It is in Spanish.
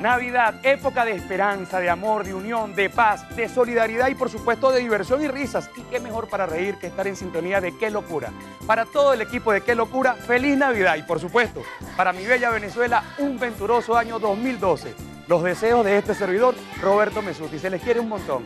Navidad, época de esperanza, de amor, de unión, de paz, de solidaridad y por supuesto de diversión y risas. Y qué mejor para reír que estar en sintonía de Qué Locura. Para todo el equipo de Qué Locura, feliz Navidad y por supuesto, para mi bella Venezuela, un venturoso año 2012. Los deseos de este servidor, Roberto Mesuti. Se les quiere un montón.